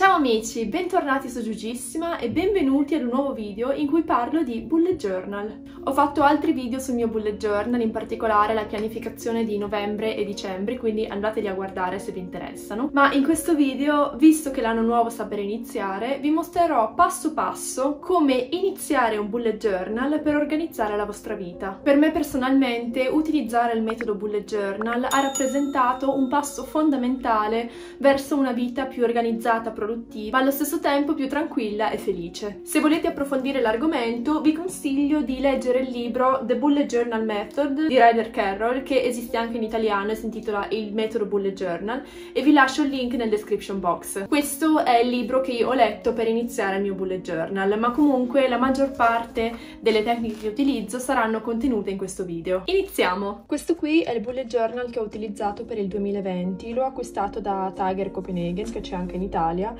Ciao amici, bentornati su Giugissima e benvenuti ad un nuovo video in cui parlo di bullet journal. Ho fatto altri video sul mio bullet journal, in particolare la pianificazione di novembre e dicembre, quindi andateli a guardare se vi interessano. Ma in questo video, visto che l'anno nuovo sta per iniziare, vi mostrerò passo passo come iniziare un bullet journal per organizzare la vostra vita. Per me personalmente utilizzare il metodo bullet journal ha rappresentato un passo fondamentale verso una vita più organizzata, produttiva, ma allo stesso tempo più tranquilla e felice. Se volete approfondire l'argomento, vi consiglio di leggere il libro The Bullet Journal Method di Ryder Carroll, che esiste anche in italiano e si intitola Il metodo Bullet Journal, e vi lascio il link nel description box. Questo è il libro che io ho letto per iniziare il mio bullet journal, ma comunque la maggior parte delle tecniche che utilizzo saranno contenute in questo video. Iniziamo! Questo qui è il bullet journal che ho utilizzato per il 2020, l'ho acquistato da Tiger Copenhagen, che c'è anche in Italia,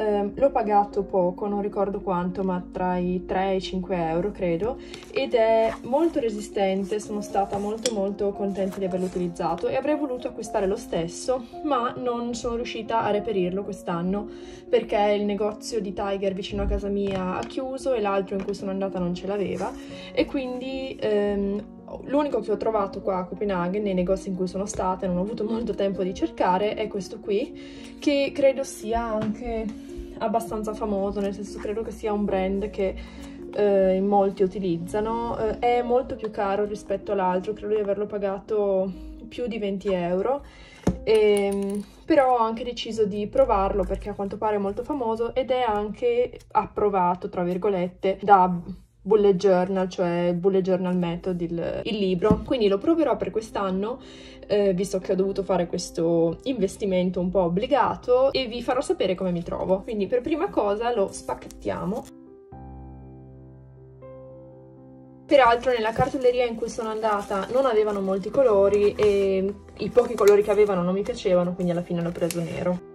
eh, l'ho pagato poco, non ricordo quanto, ma tra i 3 e i 5 euro credo, ed è molto resistente, sono stata molto molto contenta di averlo utilizzato e avrei voluto acquistare lo stesso, ma non sono riuscita a reperirlo quest'anno perché il negozio di Tiger vicino a casa mia ha chiuso e l'altro in cui sono andata non ce l'aveva. E quindi ehm, L'unico che ho trovato qua a Copenaghen, nei negozi in cui sono stata, e non ho avuto molto tempo di cercare, è questo qui, che credo sia anche abbastanza famoso, nel senso credo che sia un brand che eh, in molti utilizzano. Eh, è molto più caro rispetto all'altro, credo di averlo pagato più di 20 euro. E, ehm, però ho anche deciso di provarlo perché a quanto pare è molto famoso ed è anche approvato, tra virgolette, da bullet journal, cioè bullet journal method, il, il libro. Quindi lo proverò per quest'anno, eh, visto che ho dovuto fare questo investimento un po' obbligato e vi farò sapere come mi trovo. Quindi per prima cosa lo spacchettiamo. Peraltro nella cartoleria in cui sono andata non avevano molti colori e i pochi colori che avevano non mi piacevano, quindi alla fine l'ho preso nero.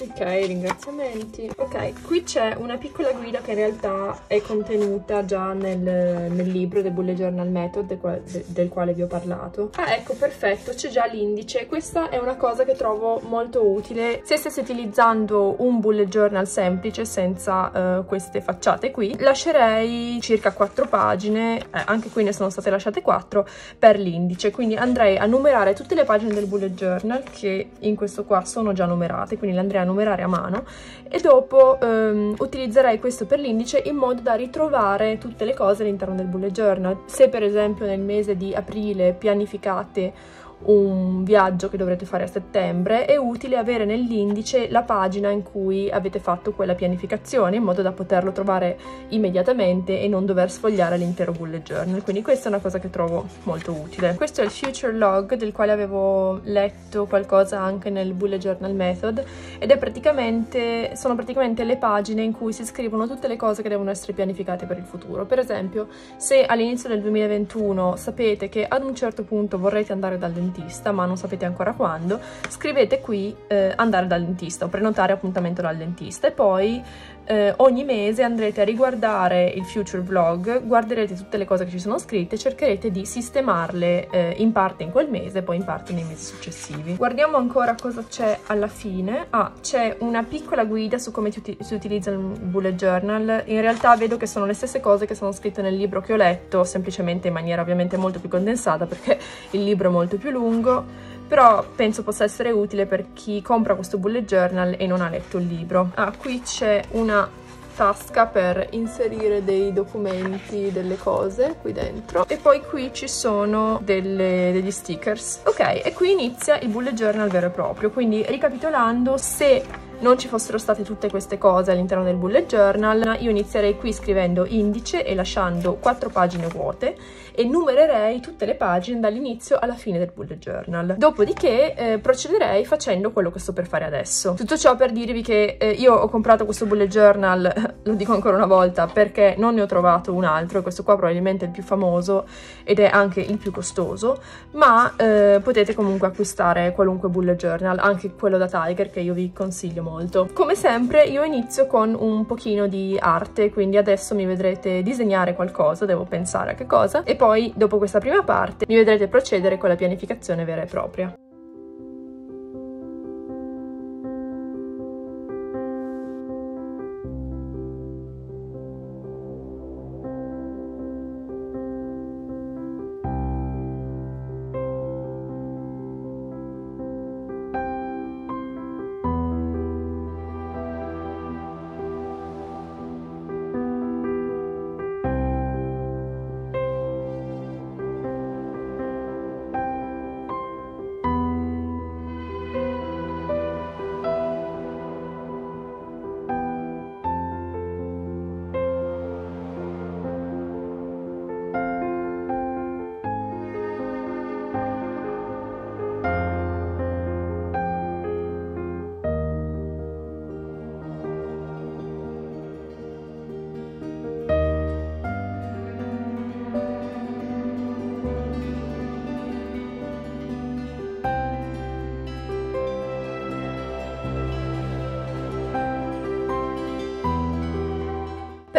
Ok, ringraziamenti. Ok, qui c'è una piccola guida che in realtà è contenuta già nel, nel libro del Bullet Journal Method del quale, del quale, vi ho parlato. Ah, ecco, perfetto, c'è già l'indice. Questa è una cosa che trovo molto utile se stessi utilizzando un bullet journal semplice senza uh, queste facciate qui. Lascerei circa 4 pagine, eh, anche qui ne sono state lasciate 4, per l'indice. Quindi andrei a numerare tutte le pagine del bullet journal che in questo qua sono già numerate, quindi le andrei a numerare a mano e dopo ehm, utilizzerei questo per l'indice in modo da ritrovare tutte le cose all'interno del bullet journal. Se per esempio nel mese di aprile pianificate un viaggio che dovrete fare a settembre, è utile avere nell'indice la pagina in cui avete fatto quella pianificazione in modo da poterlo trovare immediatamente e non dover sfogliare l'intero bullet journal. Quindi questa è una cosa che trovo molto utile. Questo è il future log del quale avevo letto qualcosa anche nel bullet journal method ed è praticamente, sono praticamente le pagine in cui si scrivono tutte le cose che devono essere pianificate per il futuro. Per esempio, se all'inizio del 2021 sapete che ad un certo punto vorrete andare dal dentista ma non sapete ancora quando, scrivete qui eh, andare dal dentista o prenotare appuntamento dal dentista. E poi eh, ogni mese andrete a riguardare il future vlog, guarderete tutte le cose che ci sono scritte cercherete di sistemarle eh, in parte in quel mese e poi in parte nei mesi successivi. Guardiamo ancora cosa c'è alla fine. Ah, c'è una piccola guida su come si utilizza il bullet journal. In realtà vedo che sono le stesse cose che sono scritte nel libro che ho letto, semplicemente in maniera ovviamente molto più condensata perché il libro è molto più lungo però penso possa essere utile per chi compra questo bullet journal e non ha letto il libro. Ah, qui c'è una tasca per inserire dei documenti, delle cose qui dentro e poi qui ci sono delle, degli stickers. Ok, e qui inizia il bullet journal vero e proprio, quindi ricapitolando, se non ci fossero state tutte queste cose all'interno del bullet journal, io inizierei qui scrivendo indice e lasciando quattro pagine vuote e numererei tutte le pagine dall'inizio alla fine del bullet journal. Dopodiché eh, procederei facendo quello che sto per fare adesso. Tutto ciò per dirvi che eh, io ho comprato questo bullet journal, lo dico ancora una volta, perché non ne ho trovato un altro, questo qua probabilmente è il più famoso ed è anche il più costoso, ma eh, potete comunque acquistare qualunque bullet journal, anche quello da Tiger che io vi consiglio molto. Come sempre io inizio con un pochino di arte, quindi adesso mi vedrete disegnare qualcosa, devo pensare a che cosa, e poi dopo questa prima parte mi vedrete procedere con la pianificazione vera e propria.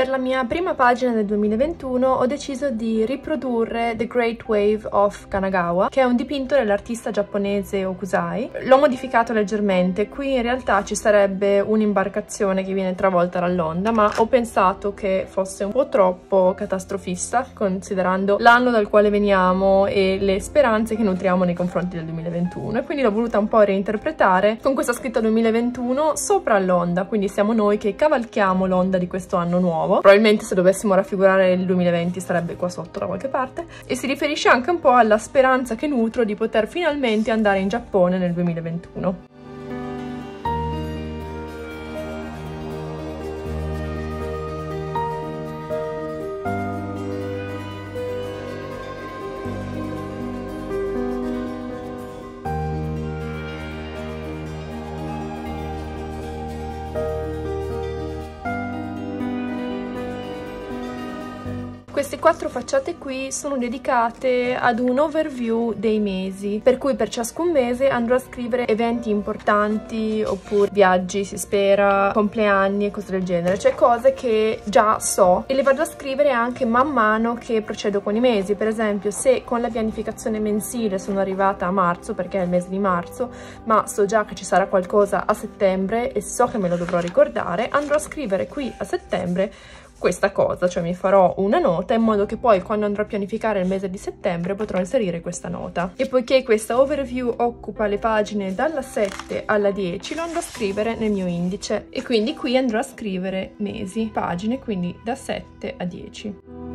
La mia prima pagina del 2021 ho deciso di riprodurre The Great Wave of Kanagawa, che è un dipinto dell'artista giapponese Okusai. L'ho modificato leggermente, qui in realtà ci sarebbe un'imbarcazione che viene travolta dall'onda, ma ho pensato che fosse un po' troppo catastrofista, considerando l'anno dal quale veniamo e le speranze che nutriamo nei confronti del 2021, e quindi l'ho voluta un po' reinterpretare con questa scritta 2021 sopra l'onda, quindi siamo noi che cavalchiamo l'onda di questo anno nuovo Probabilmente se dovessimo raffigurare il 2020 sarebbe qua sotto da qualche parte. E si riferisce anche un po' alla speranza che nutro di poter finalmente andare in Giappone nel 2021. Quattro facciate qui sono dedicate ad un overview dei mesi, per cui per ciascun mese andrò a scrivere eventi importanti oppure viaggi, si spera, compleanni e cose del genere, cioè cose che già so e le vado a scrivere anche man mano che procedo con i mesi. Per esempio, se con la pianificazione mensile sono arrivata a marzo, perché è il mese di marzo, ma so già che ci sarà qualcosa a settembre e so che me lo dovrò ricordare, andrò a scrivere qui a settembre questa cosa, cioè mi farò una nota in modo che poi quando andrò a pianificare il mese di settembre potrò inserire questa nota. E poiché questa overview occupa le pagine dalla 7 alla 10, lo andrò a scrivere nel mio indice e quindi qui andrò a scrivere mesi, pagine, quindi da 7 a 10.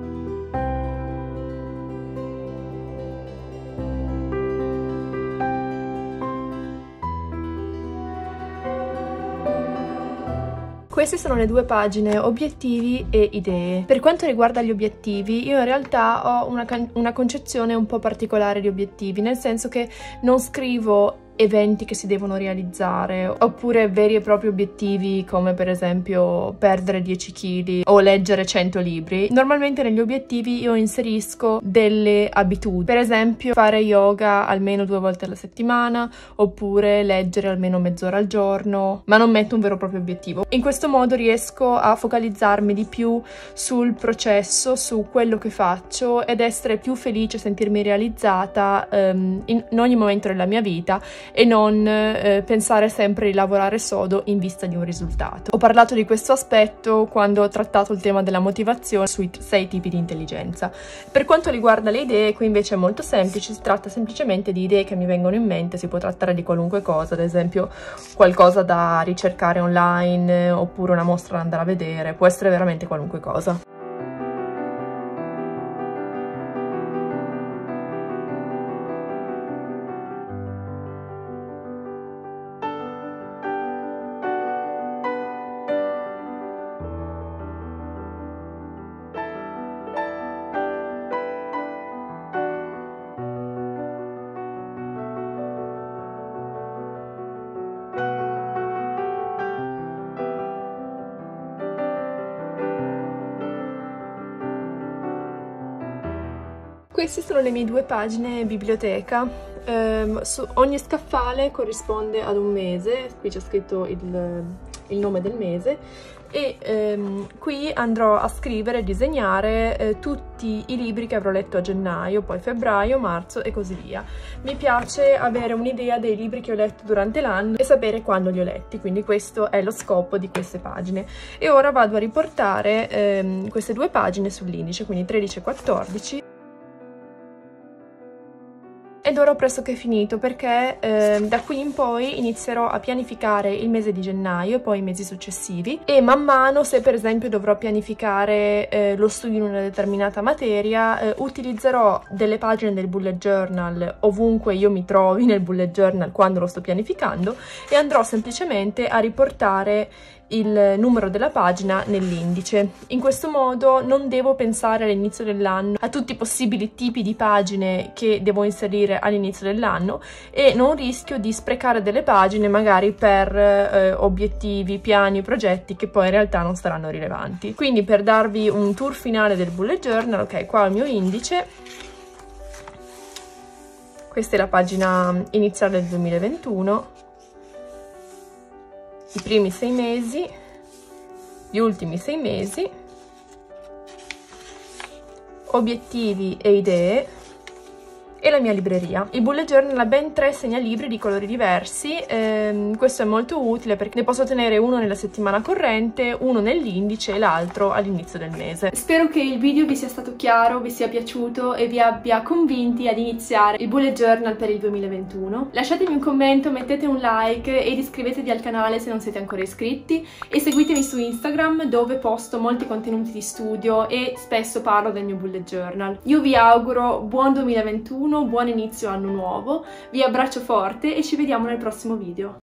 Queste sono le due pagine obiettivi e idee. Per quanto riguarda gli obiettivi, io in realtà ho una, una concezione un po' particolare di obiettivi, nel senso che non scrivo eventi che si devono realizzare oppure veri e propri obiettivi come per esempio perdere 10 kg o leggere 100 libri. Normalmente negli obiettivi io inserisco delle abitudini, per esempio fare yoga almeno due volte alla settimana oppure leggere almeno mezz'ora al giorno, ma non metto un vero e proprio obiettivo. In questo modo riesco a focalizzarmi di più sul processo, su quello che faccio ed essere più felice, sentirmi realizzata um, in ogni momento della mia vita e non eh, pensare sempre di lavorare sodo in vista di un risultato. Ho parlato di questo aspetto quando ho trattato il tema della motivazione sui sei tipi di intelligenza. Per quanto riguarda le idee, qui invece è molto semplice, si tratta semplicemente di idee che mi vengono in mente, si può trattare di qualunque cosa, ad esempio qualcosa da ricercare online oppure una mostra da andare a vedere, può essere veramente qualunque cosa. Queste sono le mie due pagine biblioteca. Um, ogni scaffale corrisponde ad un mese, qui c'è scritto il, il nome del mese e ehm, qui andrò a scrivere e disegnare eh, tutti i libri che avrò letto a gennaio, poi febbraio, marzo e così via. Mi piace avere un'idea dei libri che ho letto durante l'anno e sapere quando li ho letti, quindi questo è lo scopo di queste pagine. E ora vado a riportare ehm, queste due pagine sull'indice, quindi 13 e 14 ed ora ho pressoché finito perché eh, da qui in poi inizierò a pianificare il mese di gennaio e poi i mesi successivi e man mano se per esempio dovrò pianificare eh, lo studio in una determinata materia eh, utilizzerò delle pagine del bullet journal ovunque io mi trovi nel bullet journal quando lo sto pianificando e andrò semplicemente a riportare il numero della pagina nell'indice. In questo modo non devo pensare all'inizio dell'anno a tutti i possibili tipi di pagine che devo inserire all'inizio dell'anno e non rischio di sprecare delle pagine magari per eh, obiettivi, piani, progetti che poi in realtà non saranno rilevanti. Quindi per darvi un tour finale del bullet journal, ok, qua ho il mio indice, questa è la pagina iniziale del 2021 i primi sei mesi, gli ultimi sei mesi, obiettivi e idee, e la mia libreria. Il bullet journal ha ben tre segnalibri di colori diversi, ehm, questo è molto utile perché ne posso tenere uno nella settimana corrente, uno nell'indice e l'altro all'inizio del mese. Spero che il video vi sia stato chiaro, vi sia piaciuto e vi abbia convinti ad iniziare il bullet journal per il 2021. Lasciatemi un commento, mettete un like ed iscrivetevi al canale se non siete ancora iscritti e seguitemi su Instagram dove posto molti contenuti di studio e spesso parlo del mio bullet journal. Io vi auguro buon 2021 buon inizio anno nuovo, vi abbraccio forte e ci vediamo nel prossimo video.